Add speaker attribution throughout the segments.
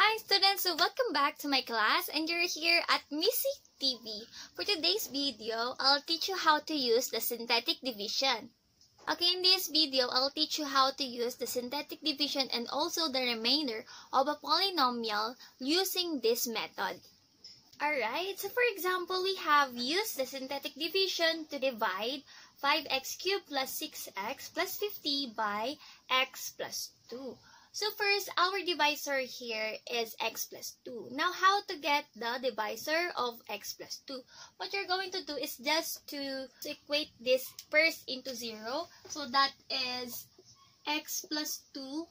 Speaker 1: Hi students, so welcome back to my class and you're here at MsC TV. For today's video, I'll teach you how to use the synthetic division. Okay, in this video, I'll teach you how to use the synthetic division and also the remainder of a polynomial using this method. Alright, so for example, we have used the synthetic division to divide 5x cubed plus 6x plus 50 by x plus 2. So first, our divisor here is x plus 2. Now, how to get the divisor of x plus 2? What you're going to do is just to, equate this first into 0. So that is x plus 2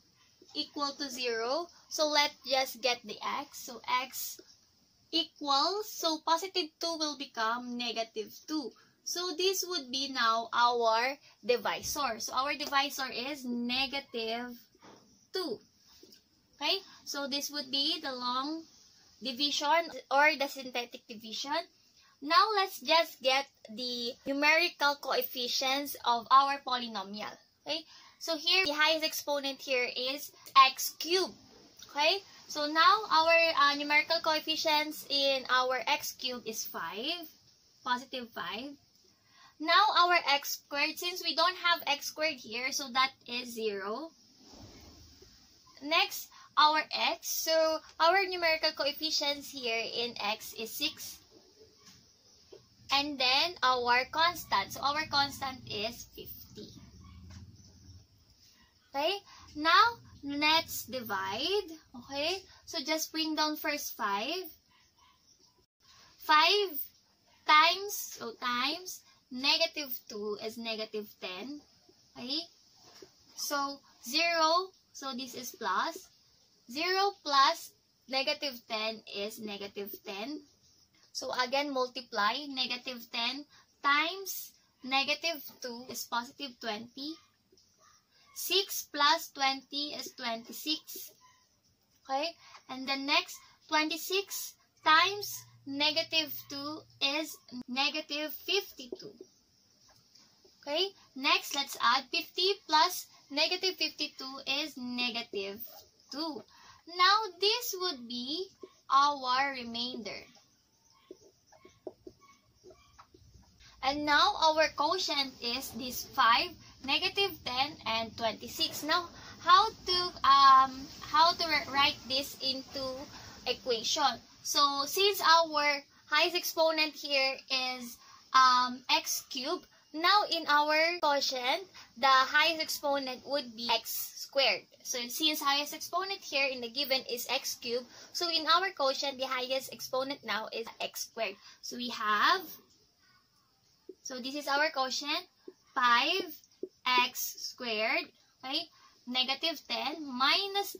Speaker 1: equal to 0. So let's just get the x. So x equals, so positive 2 will become negative 2. So this would be now our divisor. So our divisor is negative 2. Okay? So this would be the long division or the synthetic division. Now let's just get the numerical coefficients of our polynomial. Okay? So here, the highest exponent here is x cubed. Okay? So now our uh, numerical coefficients in our x cubed is 5. Positive 5. Now our x squared, since we don't have x squared here, so that is 0. Next, our x. So, our numerical coefficients here in x is 6. And then, our constant. So, our constant is 50. Okay? Now, let's divide. Okay? So, just bring down first 5. 5 times, so times, negative 2 is negative 10. Okay? So, 0 so this is plus. 0 plus negative 10 is negative 10. So again, multiply negative 10 times negative 2 is positive 20. 6 plus 20 is 26. Okay? And the next, 26 times negative 2 is negative 52. Okay? Next, let's add 50 plus Negative 52 is negative 2. Now, this would be our remainder. And now, our quotient is this 5, negative 10, and 26. Now, how to um how to write this into equation? So, since our highest exponent here is um, x cubed, now, in our quotient, the highest exponent would be x squared. So, since highest exponent here in the given is x cubed, so in our quotient, the highest exponent now is x squared. So, we have, so this is our quotient, 5x squared, okay, negative 10 minus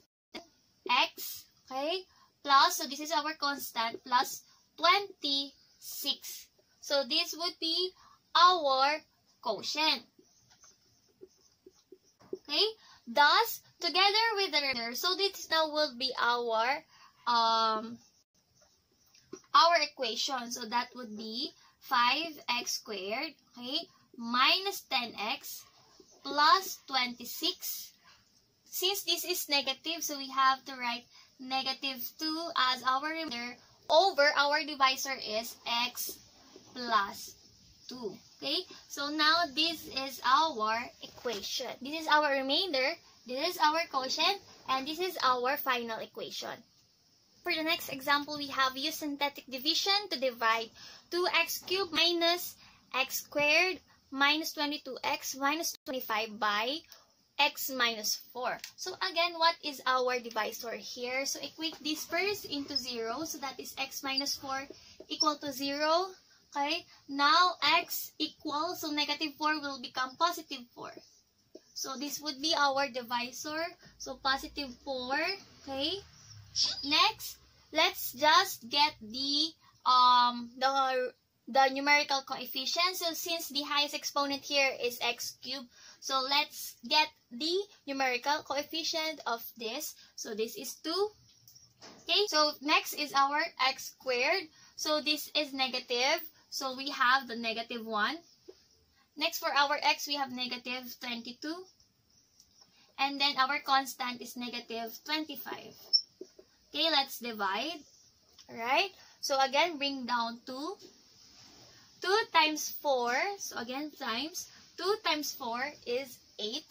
Speaker 1: x, okay, plus, so this is our constant, plus 26. So, this would be our quotient. Okay? Thus, together with the remainder, so this now will be our um our equation. So that would be 5x squared, okay, minus 10x plus 26. Since this is negative, so we have to write negative 2 as our remainder over our divisor is x plus 2. Okay? So now this is our equation. This is our remainder, this is our quotient, and this is our final equation. For the next example, we have used synthetic division to divide 2x cubed minus x squared minus 22x minus 25 by x minus 4. So again, what is our divisor here? So equate this first into 0. So that is x minus 4 equal to 0. Okay? Now, x equals, so negative 4 will become positive 4. So, this would be our divisor. So, positive 4. Okay? Next, let's just get the, um, the, the numerical coefficient. So, since the highest exponent here is x cubed, so let's get the numerical coefficient of this. So, this is 2. Okay, so next is our x squared. So, this is negative. So we have the negative 1. Next for our x, we have negative 22. And then our constant is negative 25. Okay, let's divide. Alright? So again, bring down 2. 2 times 4, so again times, 2 times 4 is 8.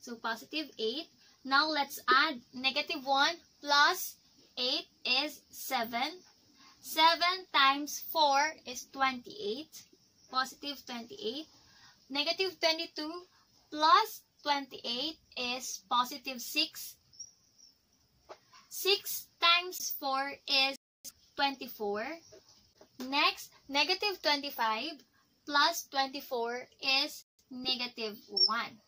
Speaker 1: So positive 8. Now let's add negative 1 plus 8 is 7. 7 times 4 is 28. Positive 28. Negative 22 plus 28 is positive 6. 6 times 4 is 24. Next, negative 25 plus 24 is negative 1.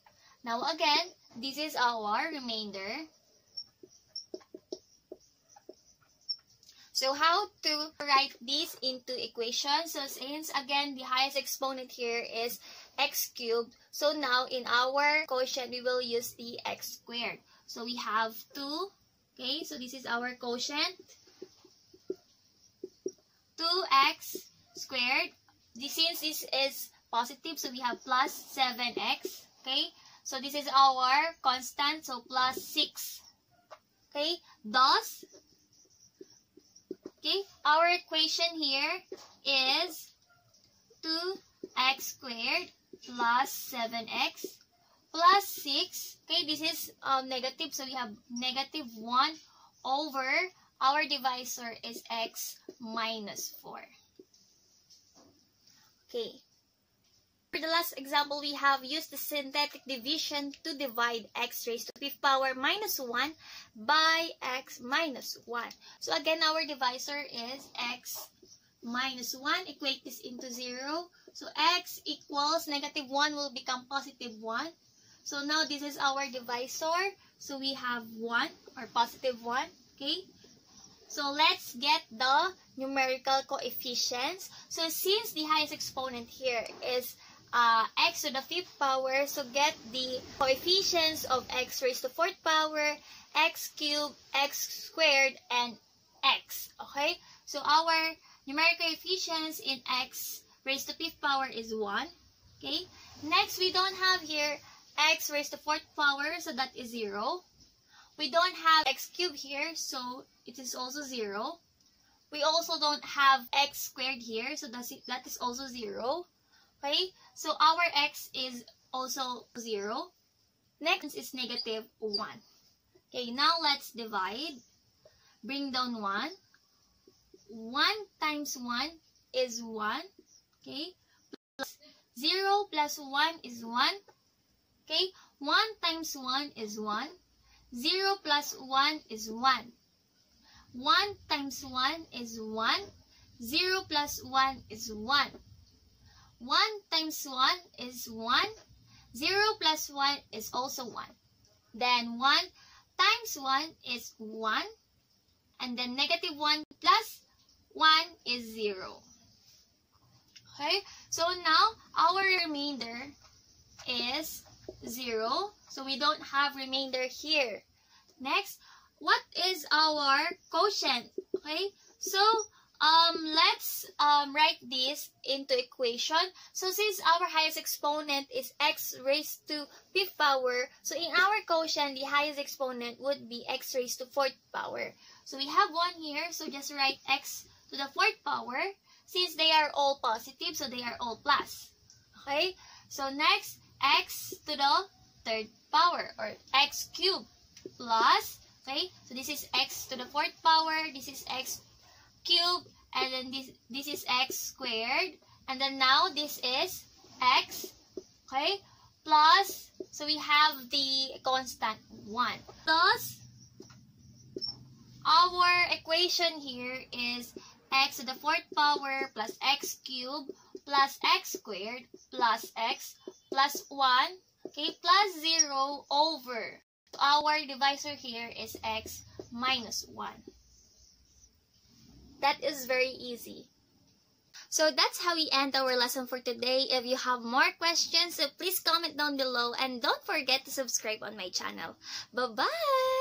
Speaker 1: Now again, this is our remainder. So how to write this into equation? So since again, the highest exponent here is x cubed. So now in our quotient, we will use the x squared. So we have 2. Okay, so this is our quotient. 2x squared. This, since this is positive, so we have plus 7x. Okay, so this is our constant, so plus 6. Okay, thus, okay, our equation here is 2x squared plus 7x plus 6. Okay, this is um, negative, so we have negative 1 over our divisor is x minus 4. Okay. For the last example, we have used the synthetic division to divide x raised to fifth power minus 1 by x minus 1. So again, our divisor is x minus 1. Equate this into 0. So x equals negative 1 will become positive 1. So now this is our divisor. So we have 1 or positive 1. Okay. So let's get the numerical coefficients. So since the highest exponent here is uh, x to the fifth power, so get the coefficients of x raised to fourth power, x cubed, x squared, and x. Okay? So our numerical coefficients in x raised to fifth power is 1. Okay? Next, we don't have here x raised to fourth power, so that is 0. We don't have x cubed here, so it is also 0. We also don't have x squared here, so that's, that is also 0. Okay, so our x is also 0. Next is negative 1. Okay, now let's divide. Bring down 1. 1 times 1 is 1. Okay, plus 0 plus 1 is 1. Okay, 1 times 1 is 1. 0 plus 1 is 1. 1 times 1 is 1. 0 plus 1 is 1. 1 times 1 is 1. 0 plus 1 is also 1. Then 1 times 1 is 1. And then negative 1 plus 1 is 0. Okay, so now our remainder is 0. So we don't have remainder here. Next, what is our quotient? Okay, so um, let's um, write this into equation. So since our highest exponent is x raised to fifth power, so in our quotient, the highest exponent would be x raised to fourth power. So we have one here, so just write x to the fourth power. Since they are all positive, so they are all plus. Okay, so next, x to the third power or x cubed plus, okay, so this is x to the fourth power, this is x cubed, and then this, this is x squared, and then now this is x, okay, plus, so we have the constant 1, plus, our equation here is x to the fourth power plus x cubed plus x squared plus x plus 1 Okay, plus 0 over. So our divisor here is x minus 1. That is very easy. So that's how we end our lesson for today. If you have more questions, please comment down below and don't forget to subscribe on my channel. Bye-bye!